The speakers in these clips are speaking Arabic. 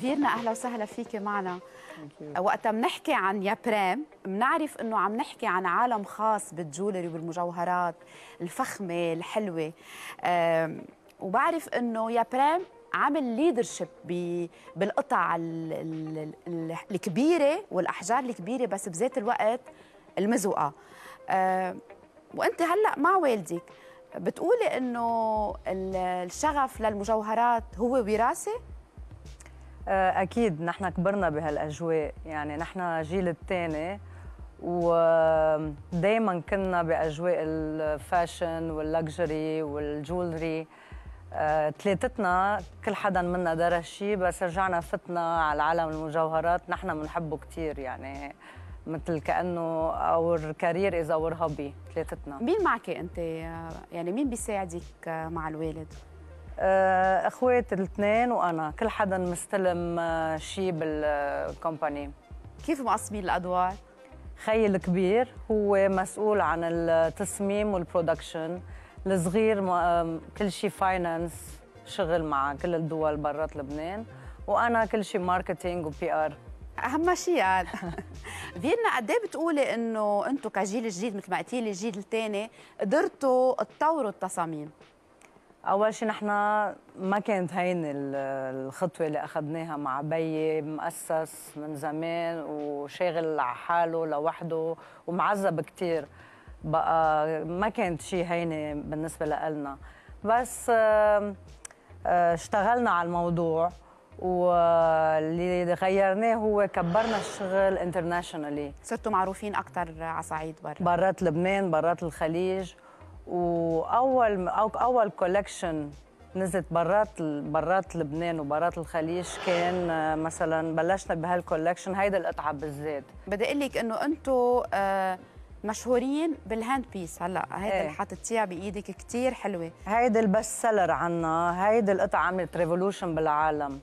فيرنا أهلا وسهلا فيكي معنا. وقتها بنحكي عن Yeprem بنعرف إنه عم نحكي عن عالم خاص بال jewelry والمجوهرات الفخمة الحلوة. وبعرف إنه Yeprem عامل leadership بالقطع ال- ال- ال- الكبيرة والأحجار الكبيرة بس بذات الوقت المزوقة. وأنت هلأ مع والدك بتقولي إنه ال- الشغف للمجوهرات هو وراثة؟ آه، أكيد نحن كبرنا بهالأجواء. يعني نحن جيل الثاني ودايما كنا بأجواء ال fashion وال luxury وال jewelry. آه، ثلاثتنا كل حدا منا درس شيء بس رجعنا فتنا على عالم المجوهرات. نحن بنحبه كثير يعني مثل كأنه our career is our hobby ثلاثتنا مين معك أنت؟ يعني مين بيساعدك مع الوالد؟ آه، أخوات الاثنين وأنا. كل حدا مستلم آه، شيء بال company كيف مقسمين الأدوار؟ خيي الكبير هو مسؤول عن التصميم وال production الصغير كل شيء finance شغل مع كل الدول برات لبنان. وأنا كل شيء marketing و PR أهم شيء هذا فيرنا قد إيه بتقولي إنه أنتم كجيل جديد مثل ما قلتي لي الجيل الثاني قدرتوا تطوروا التصاميم؟ أول شيء نحن ما كانت هين ال- الخطوة اللي أخذناها مع بيي مؤسس من زمان وشاغل على حاله لوحده ومعذب كثير بقى ما كانت شيء هينة بالنسبة لنا بس آه، اشتغلنا على الموضوع واللي غيرناه هو كبرنا الشغل انترناشونالي صرتوا معروفين أكثر على صعيد برا. برات لبنان برات الخليج. وأول أول collection نزلت برات برات لبنان وبرات الخليج كان آه، مثلا بلشنا بهال collection هيدا القطعة بالذات بدي أقول لك إنه أنتم آه، مشهورين بال hand piece هلأ. هيدا إيه. اللي حاطتيها بإيدك كثير حلوة. هيدا ال best seller عنا هيدا القطعة عملت revolution بالعالم.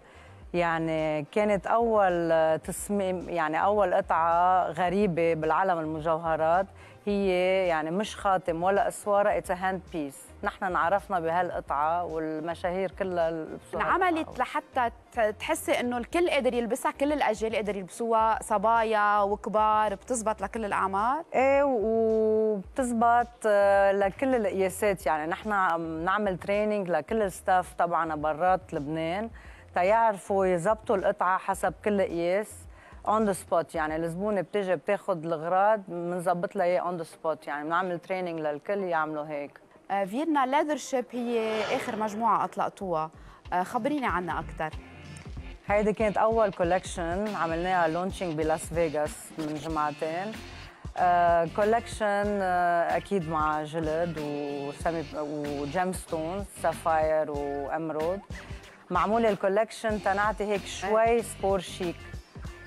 يعني كانت أول تصميم يعني أول قطعة غريبة بالعالم المجوهرات. هي يعني مش خاتم ولا اسواره it's hand piece نحن انعرفنا بهالقطعة والمشاهير كلها انعملت لحتى تحسي إنه الكل قادر يلبسها كل الأجيال قادر يلبسوها صبايا وكبار بتزبط لكل الأعمار. إيه وبتزبط آه، لكل القياسات. يعني نحن عم نعمل training لكل ال staff تبعنا برات لبنان. تيعرفوا يظبطوا القطعة حسب كل قياس. on the spot يعني الزبونة بتيجي بتاخذ الاغراض بنظبط لها اياه on the spot يعني بنعمل training للكل يعملوا هيك. آه، فيرنا Leather Chic هي آخر مجموعة أطلقتوها. آه، خبريني عنها أكثر هيدي كانت أول collection عملناها launching بلاس فيغاس من جمعتين. collection أكيد مع جلد و semi و gemstones sapphire و émeraude. معموله ال collection تنعطي هيك شوي sport chic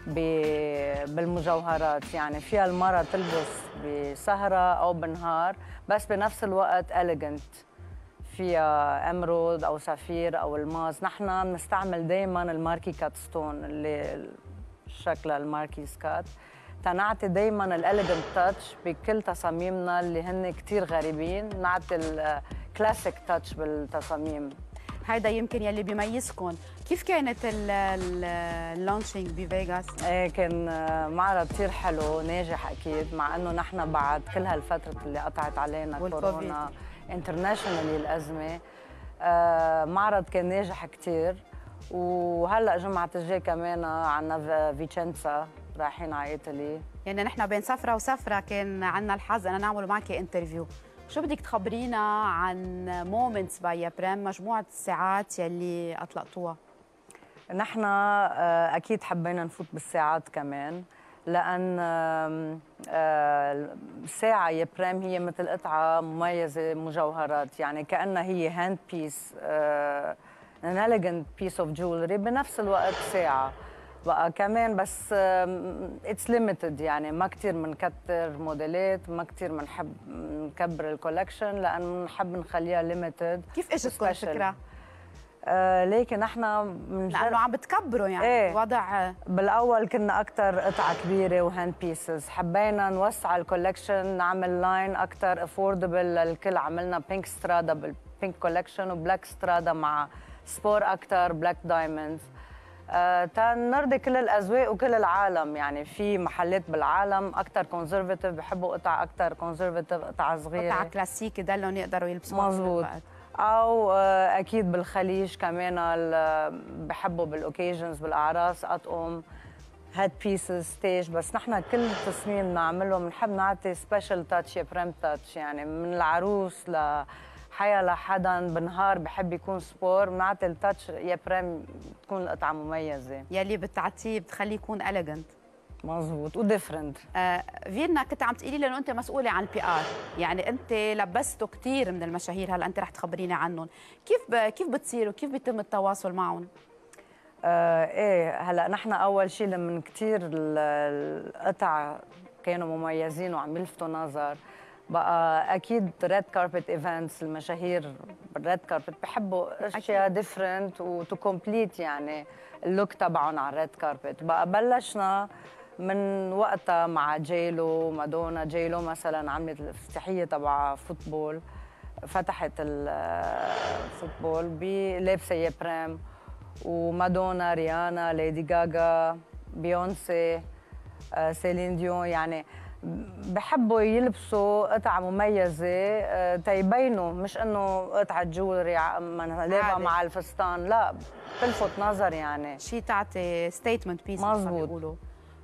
بالمجوهرات. يعني فيها المرة تلبس بسهرة أو بنهار بس بنفس الوقت elegant فيها émeraude أو saphir أو الماس. نحن بنستعمل دائما ال marquise cut stone اللي شكلها ال marquise cut. تنعطي دائما ال elegant touch بكل تصاميمنا اللي هن كتير غريبين. نعطي ال classic touch بالتصاميم. هيدا يمكن يلي بيميزكم كيف كانت ال- ال- ال launching بفيغاس؟ إيه كان آه، معرض كثير حلو ناجح أكيد مع إنه نحن بعد كل هالفترة اللي قطعت علينا. كورونا internationally الأزمة آه، معرض كان ناجح كثير وهلأ جمعة الجاي كمان عندنا فيتشنسا رايحين على إيطالي. يعني نحن بين سفرة وسفرة كان عندنا الحظ أنا نعمل معك interview شو بدك تخبرينا عن Moments by Yeprem مجموعة الساعات يلي أطلقتوها؟ نحن آه، أكيد حبينا نفوت بالساعات كمان لأن آه، الساعة Yeprem هي مثل قطعة مميزة مجوهرات يعني كأنها هي hand piece and piece of jewelry بنفس الوقت ساعة. بقى كمان بس it's limited يعني. ما كثير بنكتر موديلات ما كثير بنحب نكبر ال collection لأن بنحب نخليها limited كيف اجتكم الفكرة آه لكن إحنا لأنه عم بتكبروا يعني. إيه. وضع بالأول كنا أكثر قطعه كبيرة و hand pieces حبينا نوسع ال collection نعمل line أكثر affordable للكل عملنا Pink Strada بال pink collection و Black Strada مع سبور أكثر black diamonds تنرضي كل الأذواق وكل العالم. يعني في محلات بالعالم أكثر conservative بحبوا قطع أكثر conservative قطع صغيرة. قطع كلاسيك يضلهم يقدروا يلبسوها مزبوط أو آه، أكيد بالخليج كمان بحبوا بال occasions بالأعراس اطقم head pieces stage بس نحن كل تصميم نعمله بنحب نعطي special touch يابريم touch يعني من العروس لحيالا حدا بنهار بحب يكون سبور بنعطي ال touch يابريم تكون القطعه مميزة. يلي بتعطيه بتخليه يكون elegant مزبوط و different آه فيرنا كنت عم تقولي لأنه أنت مسؤولة عن ال PR يعني أنت لبستوا كثير من المشاهير هلا أنت رح تخبريني عنهم. كيف ب... كيف بتصير وكيف بيتم التواصل معهم؟ آه إيه هلا نحن أول شيء لما كثير القطع كانوا مميزين وعم يلفتوا نظر. بقى أكيد red carpet events المشاهير بال red carpet بحبوا أشياء different و to complete يعني ال look تبعهم على ال red carpet بقى بلشنا من وقتها مع جيلو مادونا. جيلو مثلا عملت الافتتاحية تبع football فتحت ال football بلابسه يابريم ومادونا ريانا ليدي غاغا بيونسي سيلين ديون يعني بحبوا يلبسوا قطع مميزة آه، تيبينوا مش إنه قطعة jewelry لابقة مع الفستان لا بتلفت نظر يعني. شيء تعطي statement piece مزبوط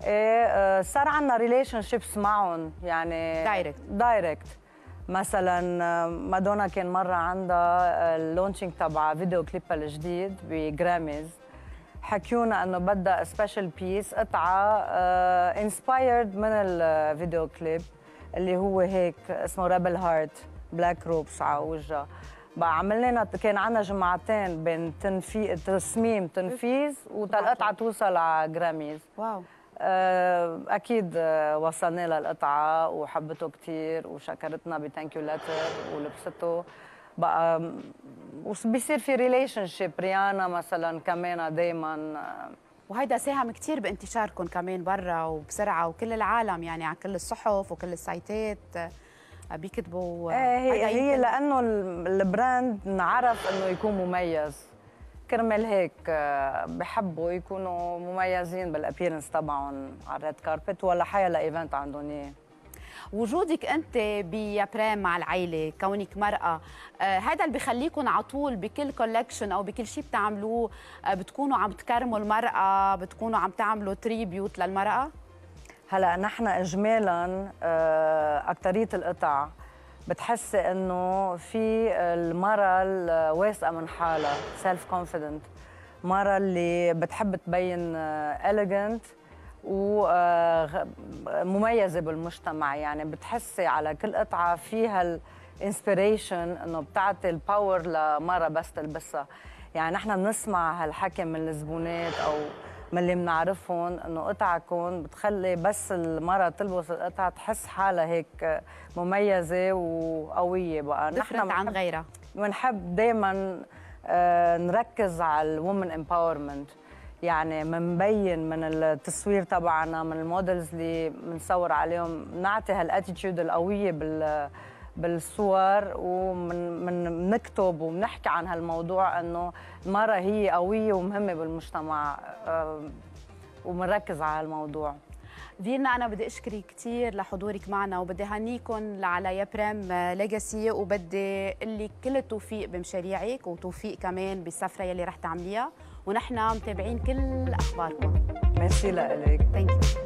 إيه آه، صار عندنا relationships معهم يعني direct direct مثلا آه، مادونا كان مرة عندها ال launching تبع فيديو كليبها الجديد بال Grammys حكيونا انه بدها special piece قطعة inspired uh, من الفيديو كليب اللي هو هيك اسمه Rebel Heart black ropes على وجهها بقى عملنا لنا كان عندنا جمعتين بين تنفي... تصميم تنفيذ وتالقطعة توصل على ال Grammys واو. آه، أكيد آه، وصلنا لها القطعه وحبته كثير وشكرتنا ب thank you letter ولبسته. بقى وبيصير في ريليشن شيب ريانا مثلا كمان دائما وهيدا ساهم كثير بانتشاركم كمان برا وبسرعة وكل العالم يعني على كل الصحف وكل السايتات آه، بيكتبوا إيه هي, هي لأنه ال brand انعرف إنه يكون مميز. كرمال هيك آه، بحبوا يكونوا مميزين بال appearance تبعهم على ال red carpet ولا حيالا event عندهم اياه وجودك أنت بيابريم مع العائله كونك مرأة. آه هذا اللي بخليكم على طول بكل كولكشن أو بكل شيء بتعملوه آه بتكونوا عم تكرموا المرأة بتكونوا عم تعملوا tribute للمرأة؟ هلا نحن اجمالا آه اكثريه القطع بتحسي إنه في المرأة الواثقة من حالها self-confident مرة اللي بتحب تبين elegant ومميزة بالمجتمع. يعني بتحسي على كل قطعة فيها ال inspiration إنه بتعطي ال power لمرة بس تلبسها. يعني نحن بنسمع هالحكي من الزبونات أو من اللي بنعرفهم إنه قطعكم بتخلي بس المرة تلبس القطعة تحس حالها هيك مميزة وقوية بقى. نحن عن غيرها. بنحب دائما آه، نركز على ال women empowerment يعني منبين من التصوير تبعنا من ال models اللي بنصور عليهم نعطي هال attitude القوية بال بالصور ومن من نكتب وبنحكي عن هالموضوع إنه المراه هي قوية ومهمة بالمجتمع آه، وبنركز على هالموضوع. فيرنا أنا بدي أشكرك كثير لحضورك معنا وبدي هنيكم على يابريم legacy وبدي أقول لك كل التوفيق بمشاريعك وتوفيق كمان بالسفرة يلي رح تعمليها. ونحن متابعين كل أخباركم. ميرسي لك thank you